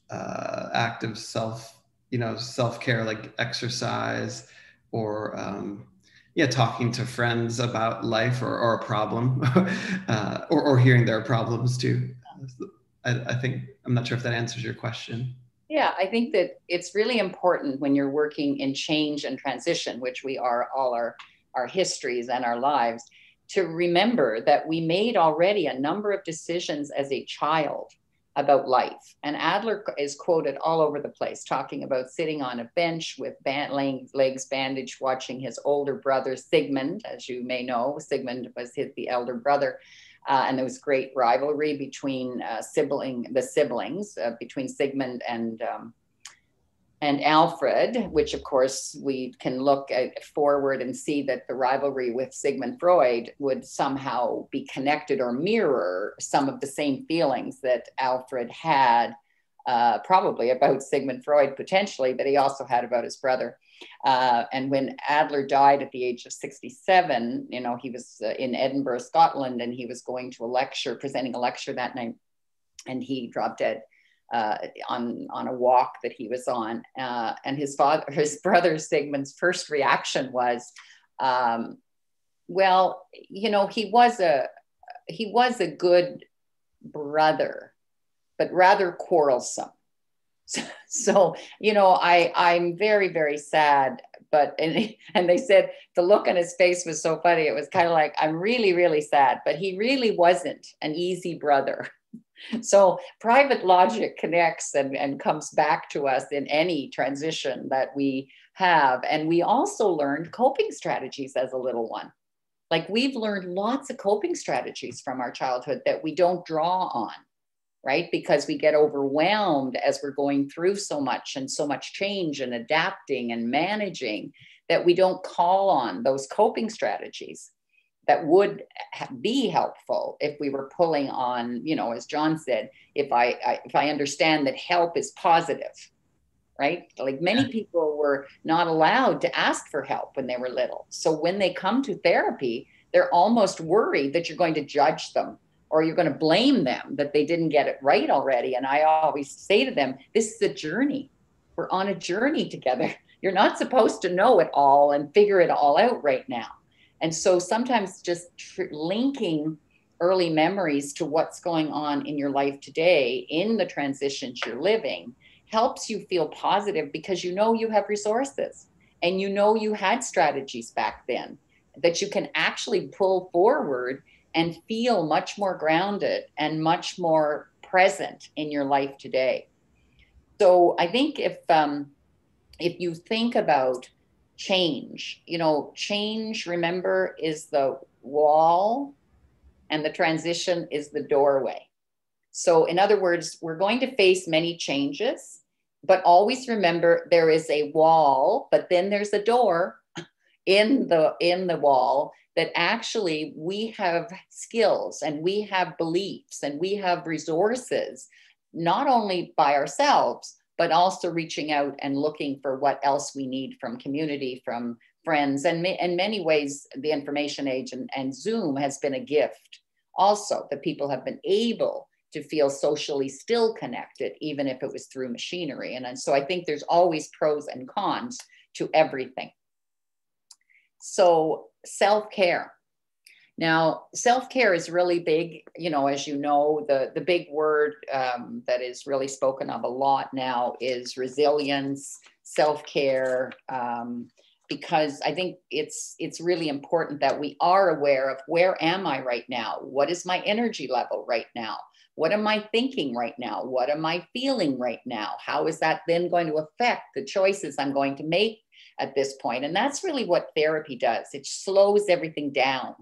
uh, active self, you know, self care like exercise or um, yeah, talking to friends about life or, or a problem uh, or, or hearing their problems too. I, I think I'm not sure if that answers your question. Yeah, I think that it's really important when you're working in change and transition, which we are all our, our histories and our lives, to remember that we made already a number of decisions as a child about life. And Adler is quoted all over the place, talking about sitting on a bench with band, legs bandaged, watching his older brother Sigmund. As you may know, Sigmund was his the elder brother, uh, and there was great rivalry between uh, sibling the siblings uh, between Sigmund and um, and Alfred, which of course we can look at forward and see that the rivalry with Sigmund Freud would somehow be connected or mirror some of the same feelings that Alfred had, uh, probably about Sigmund Freud potentially, but he also had about his brother. Uh, and when Adler died at the age of 67, you know, he was uh, in Edinburgh, Scotland, and he was going to a lecture, presenting a lecture that night, and he dropped dead uh, on on a walk that he was on, uh, and his father, his brother Sigmund's first reaction was, um, "Well, you know, he was a he was a good brother, but rather quarrelsome." So, so you know, I I'm very very sad but and, and they said the look on his face was so funny. It was kind of like i'm really really sad but he really wasn't an easy brother so private logic connects and, and comes back to us in any transition that we have. And we also learned coping strategies as a little one. Like we've learned lots of coping strategies from our childhood that we don't draw on right? Because we get overwhelmed as we're going through so much and so much change and adapting and managing that we don't call on those coping strategies that would be helpful if we were pulling on, you know, as John said, if I, I if I understand that help is positive, right? Like many people were not allowed to ask for help when they were little. So when they come to therapy, they're almost worried that you're going to judge them or you're going to blame them that they didn't get it right already. And I always say to them, this is a journey. We're on a journey together. You're not supposed to know it all and figure it all out right now. And so sometimes just tr- linking early memories to what's going on in your life today in the transitions you're living helps you feel positive because you know you have resources and you know you had strategies back then that you can actually pull forward and feel much more grounded and much more present in your life today. So I think if um, if you think about change, you know, change, remember, is the wall and the transition is the doorway. So, in other words, we're going to face many changes, but always remember there is a wall, but then there's a door in the in the wall that actually we have skills and we have beliefs and we have resources, not only by ourselves, but also reaching out and looking for what else we need from community, from friends. And in many ways, the information age and, and Zoom has been a gift also that people have been able to feel socially still connected, even if it was through machinery. And, and so I think there's always pros and cons to everything. So self care. Now, self care is really big. You know, as you know, the, the big word um, that is really spoken of a lot now is resilience, self care. Um, because I think it's it's really important that we are aware of where am I right now? What is my energy level right now? What am I thinking right now? What am I feeling right now? How is that then going to affect the choices I'm going to make at this point. And that's really what therapy does it slows everything down.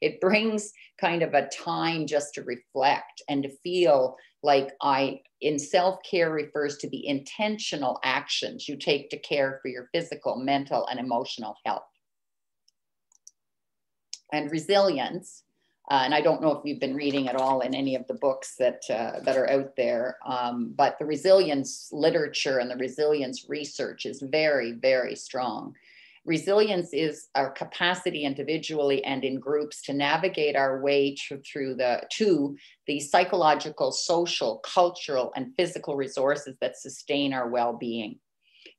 It brings kind of a time just to reflect and to feel like I, in self care, refers to the intentional actions you take to care for your physical, mental, and emotional health. And resilience uh, and I don't know if you've been reading at all in any of the books that uh, that are out there, um, but the resilience literature and the resilience research is very, very strong. Resilience is our capacity individually and in groups to navigate our way to, through the to the psychological, social, cultural, and physical resources that sustain our well-being.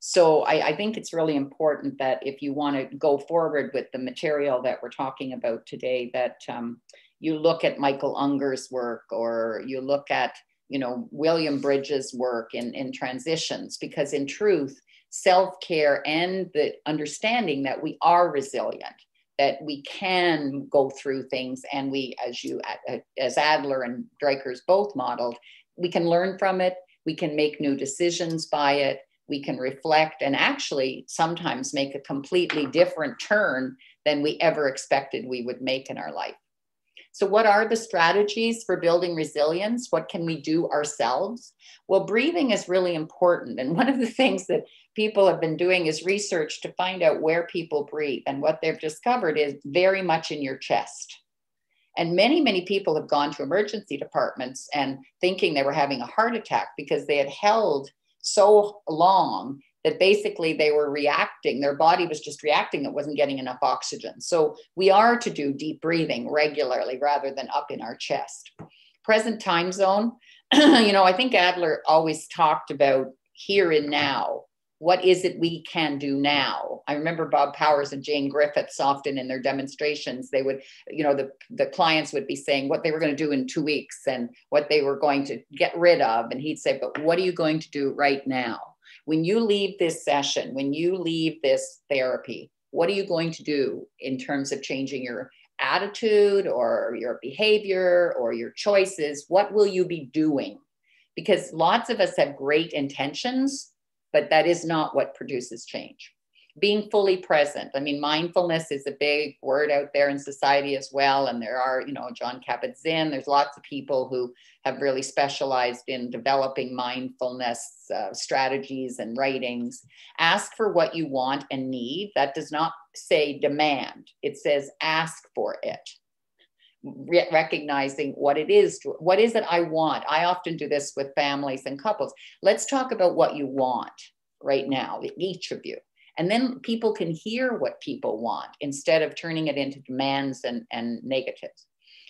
So I, I, think it's really important that if you want to go forward with the material that we're talking about today, that um, you look at Michael Ungar's work or you look at you know William Bridges' work in, in transitions, because in truth, self-care and the understanding that we are resilient that we can go through things and we as you as adler and dreikurs both modeled we can learn from it we can make new decisions by it we can reflect and actually sometimes make a completely different turn than we ever expected we would make in our life. So, what are the strategies for building resilience? What can we do ourselves? Well, breathing is really important. And one of the things that people have been doing is research to find out where people breathe. And what they've discovered is very much in your chest. And many, many people have gone to emergency departments and thinking they were having a heart attack because they had held so long that basically they were reacting, their body was just reacting, it wasn't getting enough oxygen. So we are to do deep breathing regularly rather than up in our chest. Present time zone, you know, I think Adler always talked about here and now what is it we can do now i remember bob powers and jane griffiths often in their demonstrations they would you know the, the clients would be saying what they were going to do in two weeks and what they were going to get rid of and he'd say but what are you going to do right now When you leave this session, when you leave this therapy, what are you going to do in terms of changing your attitude or your behavior or your choices? What will you be doing? Because lots of us have great intentions, but that is not what produces change being fully present. I mean, mindfulness is a big word out there in society as well. And there are, you know, Jon Kabat-Zinn, there's lots of people who have really specialized in developing mindfulness uh, strategies and writings. Ask for what you want and need. That does not say demand, it says ask for it. Re- recognizing what it is what is it i want i often do this with families and couples let's talk about what you want right now each of you and then people can hear what people want instead of turning it into demands and, and negatives.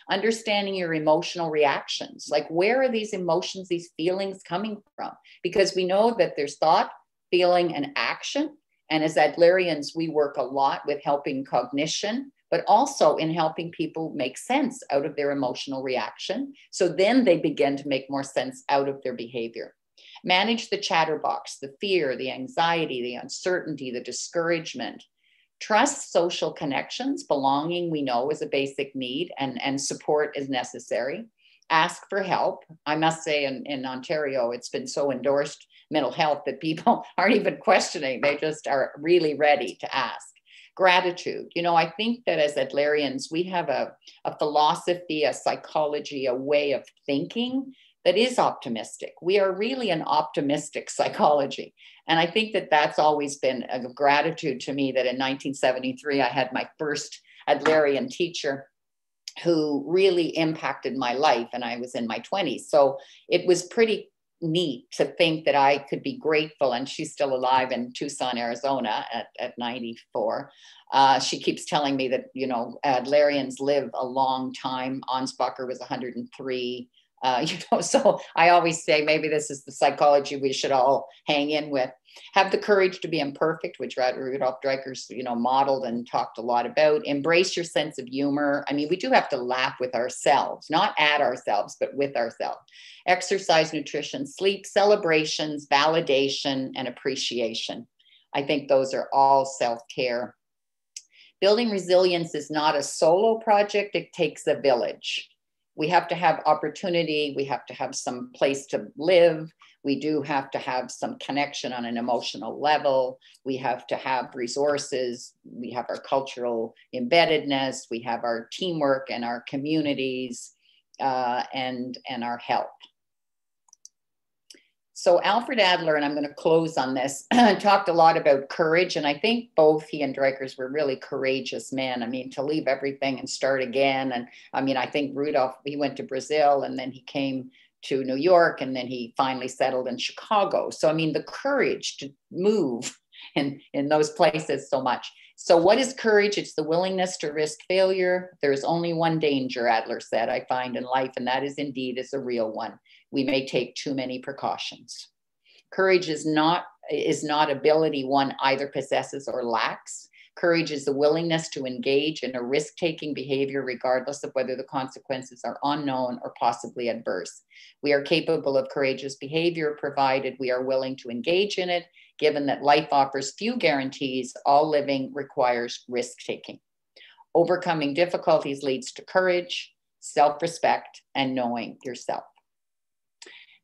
Understanding your emotional reactions, like where are these emotions, these feelings coming from? Because we know that there's thought, feeling, and action. And as Adlerians, we work a lot with helping cognition, but also in helping people make sense out of their emotional reaction. So then they begin to make more sense out of their behavior. Manage the chatterbox, the fear, the anxiety, the uncertainty, the discouragement. Trust social connections. Belonging, we know, is a basic need, and, and support is necessary. Ask for help. I must say, in, in Ontario, it's been so endorsed mental health that people aren't even questioning, they just are really ready to ask gratitude. You know, I think that as Adlerians, we have a, a philosophy, a psychology, a way of thinking that is optimistic. We are really an optimistic psychology. And I think that that's always been a gratitude to me that in 1973, I had my first Adlerian teacher who really impacted my life and I was in my 20s. So it was pretty neat to think that I could be grateful. And she's still alive in Tucson, Arizona at, at 94. Uh, she keeps telling me that, you know, Adlerians live a long time. Ansbacher was 103. Uh, you know, so I always say maybe this is the psychology we should all hang in with. Have the courage to be imperfect, which Rudolf Dreikurs, you know, modeled and talked a lot about. Embrace your sense of humor. I mean, we do have to laugh with ourselves, not at ourselves, but with ourselves. Exercise, nutrition, sleep, celebrations, validation, and appreciation. I think those are all self care. Building resilience is not a solo project, it takes a village we have to have opportunity we have to have some place to live we do have to have some connection on an emotional level we have to have resources we have our cultural embeddedness we have our teamwork and our communities uh, and and our help so Alfred Adler, and I'm going to close on this, talked a lot about courage. And I think both he and Dreikurs were really courageous men. I mean, to leave everything and start again. And I mean, I think Rudolf, he went to Brazil and then he came to New York and then he finally settled in Chicago. So, I mean, the courage to move in, in those places so much. So, what is courage? It's the willingness to risk failure. There is only one danger, Adler said, I find in life, and that is indeed is a real one we may take too many precautions. Courage is not, is not ability one either possesses or lacks. Courage is the willingness to engage in a risk taking behavior, regardless of whether the consequences are unknown or possibly adverse. We are capable of courageous behavior provided we are willing to engage in it, given that life offers few guarantees, all living requires risk taking. Overcoming difficulties leads to courage, self respect, and knowing yourself.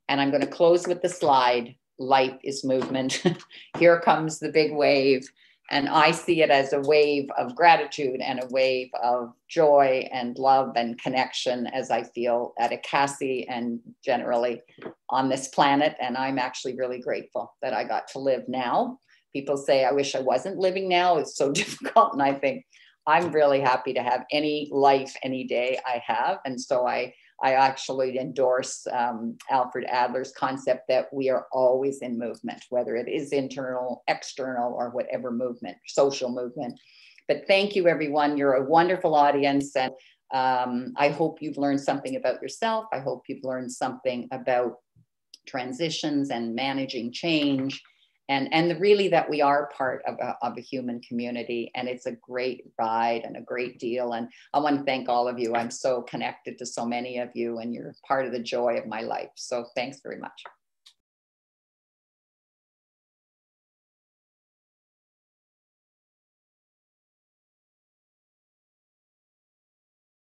And I'm going to close with the slide life is movement. Here comes the big wave. And I see it as a wave of gratitude and a wave of joy and love and connection as I feel at ICASSI and generally on this planet. And I'm actually really grateful that I got to live now. People say, I wish I wasn't living now. It's so difficult. And I think I'm really happy to have any life, any day I have. And so I I actually endorse um, Alfred Adler's concept that we are always in movement, whether it is internal, external, or whatever movement, social movement. But thank you, everyone. You're a wonderful audience. And um, I hope you've learned something about yourself. I hope you've learned something about transitions and managing change and and really that we are part of a, of a human community and it's a great ride and a great deal. And i want to thank all of you. I'm so connected to so many of you and you're part of the joy of my life. So thanks very much